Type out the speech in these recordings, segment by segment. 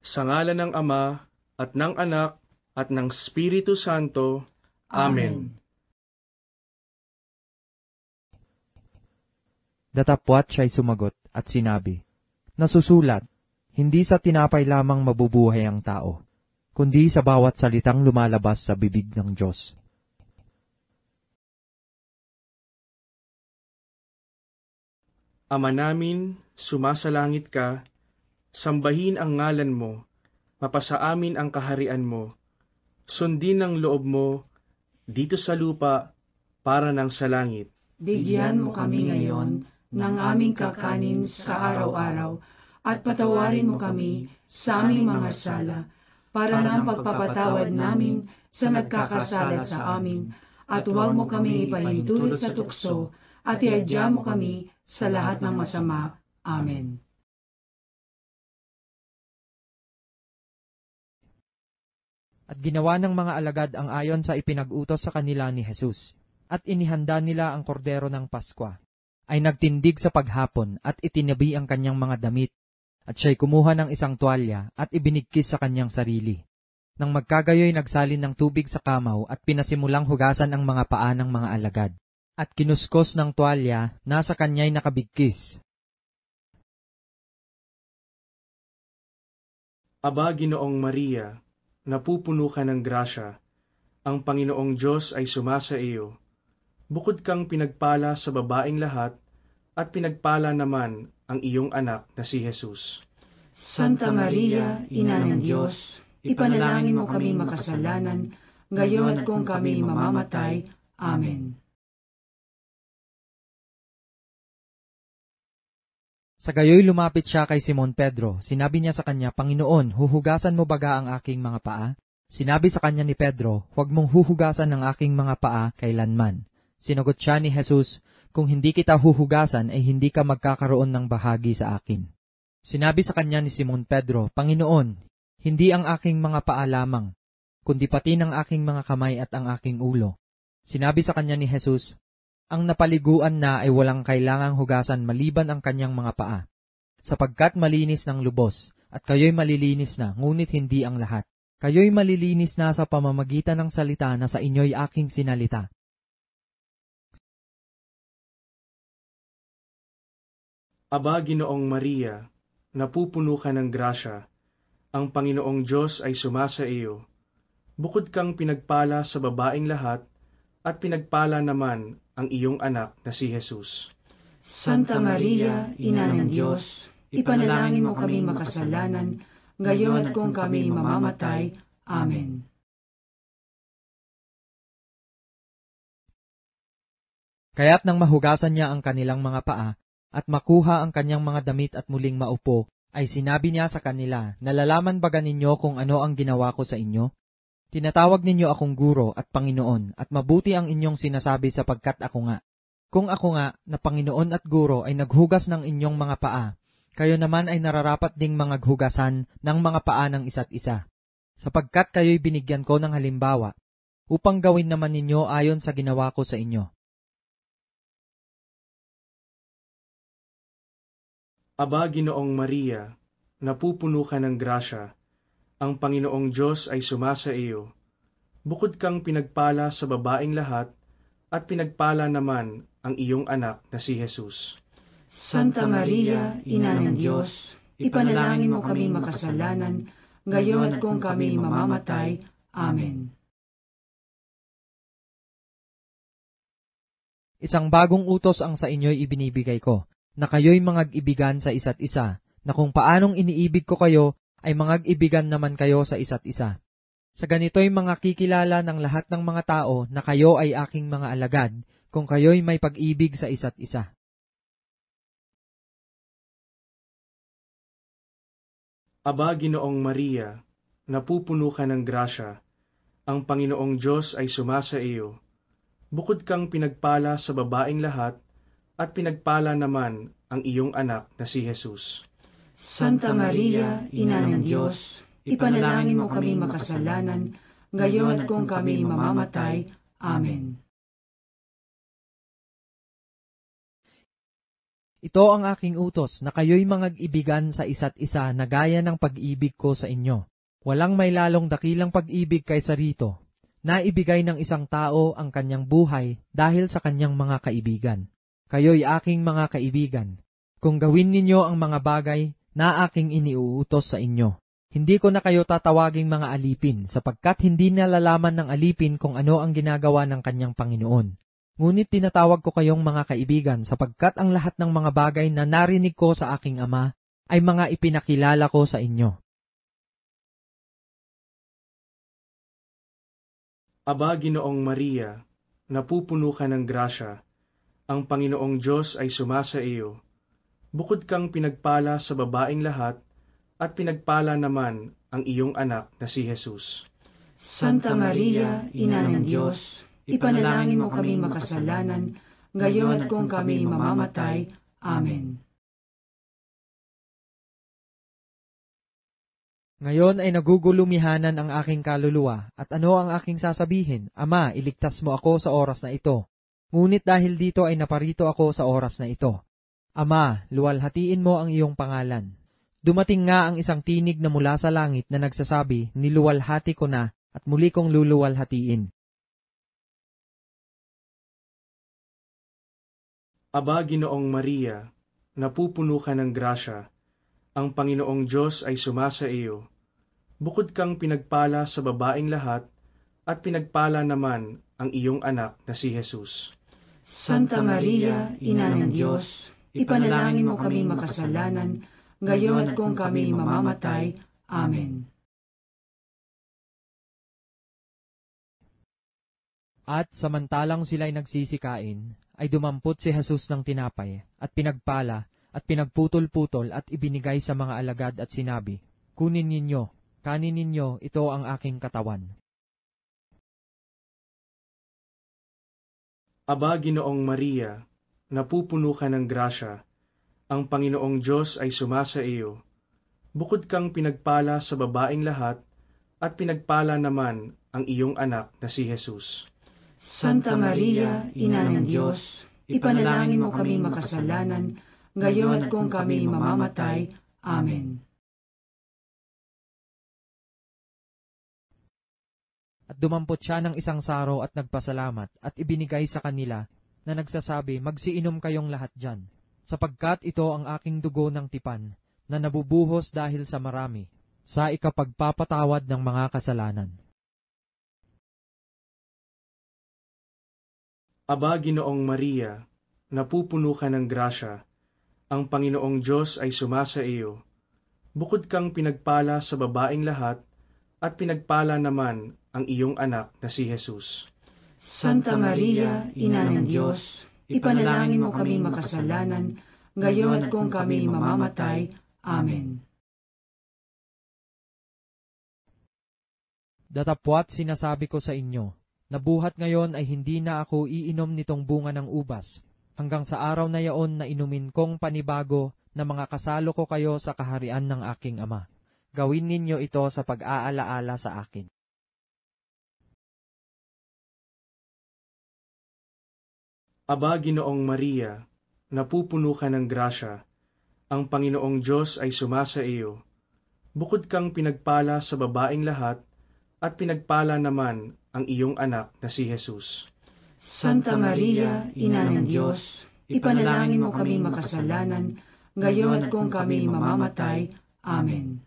Sa ngala ng Ama, at ng Anak, at ng Espiritu Santo. Amen. Datapwat siya'y sumagot at sinabi, Nasusulat, hindi sa tinapay lamang mabubuhay ang tao, kundi sa bawat salitang lumalabas sa bibig ng Diyos. Ama namin, sumasalangit ka, sambahin ang ngalan mo, mapasa amin ang kaharian mo, sundin ang loob mo, dito sa lupa, para ng sa langit. Bigyan mo kami ngayon ng aming kakanin sa araw-araw at patawarin mo kami sa aming mga sala para ng pagpapatawad namin sa nagkakasala sa amin at huwag mo kaming ipahintulot sa tukso at iadya mo kami sa lahat ng masama. Amen. At ginawa ng mga alagad ang ayon sa ipinag-utos sa kanila ni Jesus. At inihanda nila ang kordero ng Paskwa. Ay nagtindig sa paghapon at itinabi ang kanyang mga damit. At siya'y kumuha ng isang tuwalya at ibinigkis sa kanyang sarili. Nang magkagayoy nagsalin ng tubig sa kamaw at pinasimulang hugasan ang mga paa ng mga alagad. At kinuskos ng tuwalya, nasa kanya'y nakabigkis. Aba, Ginoong Maria, napupuno ka ng grasya, ang Panginoong Diyos ay sumasa iyo. Bukod kang pinagpala sa babaing lahat, at pinagpala naman ang iyong anak na si Jesus. Santa Maria, Ina ng Diyos, ipanalangin mo kami makasalanan, ngayon at kung kami mamamatay. Amen. Sa gayoy lumapit siya kay Simon Pedro. Sinabi niya sa kanya, Panginoon, huhugasan mo baga ang aking mga paa? Sinabi sa kanya ni Pedro, Huwag mong huhugasan ang aking mga paa kailanman. Sinagot siya ni Jesus, Kung hindi kita huhugasan ay hindi ka magkakaroon ng bahagi sa akin. Sinabi sa kanya ni Simon Pedro, Panginoon, hindi ang aking mga paa lamang, kundi pati ng aking mga kamay at ang aking ulo. Sinabi sa kanya ni Jesus, ang napaliguan na ay walang kailangang hugasan maliban ang kanyang mga paa, sapagkat malinis ng lubos, at kayo'y malilinis na, ngunit hindi ang lahat. Kayo'y malilinis na sa pamamagitan ng salita na sa inyo'y aking sinalita. Aba, Ginoong Maria, napupuno ka ng grasya, ang Panginoong Diyos ay sumasa iyo. Bukod kang pinagpala sa babaing lahat, at pinagpala naman ang iyong anak na si Jesus. Santa Maria, Ina ng Diyos, ipanalangin mo kami makasalanan, ngayon at kung kami mamamatay. Amen. Kaya't nang mahugasan niya ang kanilang mga paa, at makuha ang kanyang mga damit at muling maupo, ay sinabi niya sa kanila, Nalalaman baga ninyo kung ano ang ginawa ko sa inyo? Tinatawag ninyo akong guro at Panginoon, at mabuti ang inyong sinasabi sapagkat ako nga. Kung ako nga, na Panginoon at guro ay naghugas ng inyong mga paa, kayo naman ay nararapat ding mga hugasan ng mga paa ng isa't isa. Sapagkat kayo'y binigyan ko ng halimbawa, upang gawin naman ninyo ayon sa ginawa ko sa inyo. Aba, Ginoong Maria, napupuno ka ng grasya, ang Panginoong Diyos ay sumasa iyo. Bukod kang pinagpala sa babaing lahat, at pinagpala naman ang iyong anak na si Jesus. Santa Maria, Ina ng Diyos, ipanalangin mo kami makasalanan, ngayon at kung kami mamamatay. Amen. Isang bagong utos ang sa inyo'y ibinibigay ko, na kayo'y mangag-ibigan sa isa't isa, na kung paanong iniibig ko kayo, ay mangag-ibigan naman kayo sa isa't isa. Sa ganito'y mga kikilala ng lahat ng mga tao na kayo ay aking mga alagad, kung kayo'y may pag-ibig sa isa't isa. Aba, Ginoong Maria, napupuno ka ng grasya, ang Panginoong Diyos ay sumasa iyo. Bukod kang pinagpala sa babaing lahat, at pinagpala naman ang iyong anak na si Jesus. Santa Maria, Ina ng Diyos, ipanalangin mo kami makasalanan, ngayon at kung kami mamamatay. Amen. Ito ang aking utos na kayo'y mangag-ibigan sa isa't isa na gaya ng pag-ibig ko sa inyo. Walang may lalong dakilang pag-ibig kaysa rito. Naibigay ng isang tao ang kanyang buhay dahil sa kanyang mga kaibigan. Kayo'y aking mga kaibigan. Kung gawin ninyo ang mga bagay na aking iniuutos sa inyo. Hindi ko na kayo tatawaging mga alipin sapagkat hindi nalalaman ng alipin kung ano ang ginagawa ng kanyang Panginoon. Ngunit tinatawag ko kayong mga kaibigan sapagkat ang lahat ng mga bagay na narinig ko sa aking ama ay mga ipinakilala ko sa inyo. Aba, Ginoong Maria, napupuno ka ng grasya, ang Panginoong Diyos ay sumasa iyo. Bukod kang pinagpala sa babaing lahat, at pinagpala naman ang iyong anak na si Jesus. Santa Maria, Ina ng Diyos, ipanalangin mo kami makasalanan, ngayon at kung kami mamamatay. Amen. Ngayon ay nagugulumihanan ang aking kaluluwa, at ano ang aking sasabihin? Ama, iligtas mo ako sa oras na ito. Ngunit dahil dito ay naparito ako sa oras na ito. Ama, luwalhatiin mo ang iyong pangalan. Dumating nga ang isang tinig na mula sa langit na nagsasabi, niluwalhati ko na, at muli kong luluwalhatiin. Aba, Ginoong Maria, napupuno ka ng grasya, ang Panginoong Diyos ay sumasa iyo. Bukod kang pinagpala sa babaing lahat, at pinagpala naman ang iyong anak na si Jesus. Santa Maria, Ina ng Diyos, ipanalangin mo kami makasalanan, ngayon at kung kami mamamatay. Amen. At samantalang sila'y nagsisikain, ay dumampot si Jesus ng tinapay, at pinagpala, at pinagputol-putol, at ibinigay sa mga alagad at sinabi, Kunin ninyo, kanin ninyo, ito ang aking katawan. Aba, Ginoong Maria, napupuno ka ng grasya, ang Panginoong Diyos ay sumasa iyo. Bukod kang pinagpala sa babaing lahat, at pinagpala naman ang iyong anak na si Jesus. Santa Maria, Ina ng Diyos, ipanalangin mo kami makasalanan, ngayon at kung kami mamamatay. Amen. At dumampot siya ng isang saro at nagpasalamat, at ibinigay sa kanila, na nagsasabi, Magsiinom kayong lahat dyan, sapagkat ito ang aking dugo ng tipan, na nabubuhos dahil sa marami, sa ikapagpapatawad ng mga kasalanan. Aba, Ginoong Maria, napupuno ka ng grasya, ang Panginoong Diyos ay sumasa iyo. Bukod kang pinagpala sa babaing lahat, at pinagpala naman ang iyong anak na si Jesus. Santa Maria, Ina ng Diyos, ipanalangin mo kami makasalanan, ngayon at kung kami mamamatay. Amen. Datapwat sinasabi ko sa inyo, na buhat ngayon ay hindi na ako iinom nitong bunga ng ubas, hanggang sa araw na yaon na inumin kong panibago na mga kasalo ko kayo sa kaharian ng aking ama. Gawin ninyo ito sa pag-aalaala sa akin. Aba, Ginoong Maria, napupuno ka ng grasya, ang Panginoong Diyos ay sumasa iyo. Bukod kang pinagpala sa babaing lahat, at pinagpala naman ang iyong anak na si Jesus. Santa Maria, Ina ng Diyos, ipanalangin mo kami makasalanan, ngayon at kung kami mamamatay. Amen.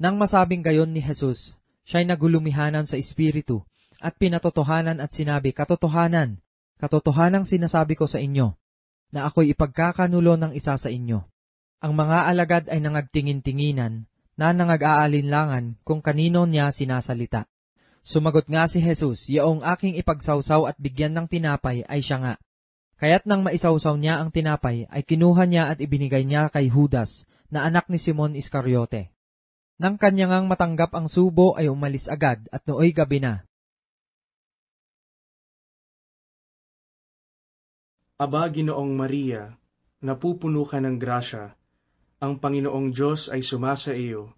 Nang masabing gayon ni Jesus, siya'y nagulumihanan sa Espiritu, at pinatotohanan at sinabi, Katotohanan, katotohanang sinasabi ko sa inyo, na ako'y ipagkakanulo ng isa sa inyo. Ang mga alagad ay nangagtingin-tinginan, na nangag-aalinlangan kung kanino niya sinasalita. Sumagot nga si Jesus, yaong aking ipagsawsaw at bigyan ng tinapay ay siya nga. Kaya't nang maisawsaw niya ang tinapay, ay kinuha niya at ibinigay niya kay Judas, na anak ni Simon Iscariote. Nang kanya ngang matanggap ang subo ay umalis agad at nooy gabi na. Aba, Ginoong Maria, napupuno ka ng grasya, ang Panginoong Diyos ay sumasa iyo.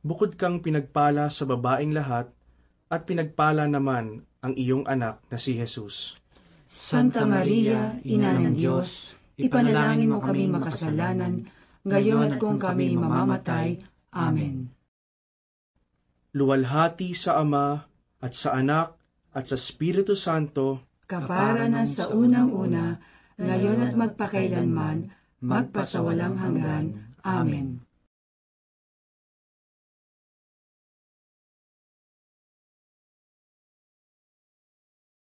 Bukod kang pinagpala sa babaing lahat, at pinagpala naman ang iyong anak na si Jesus. Santa Maria, Ina ng Diyos, ipanalangin mo kami makasalanan, ngayon at kung kami mamamatay. Amen. Luwalhati sa Ama at sa Anak at sa Espiritu Santo, Kapara ng sa unang-una, ngayon at magpakailanman, magpasawalang hanggan. Amen.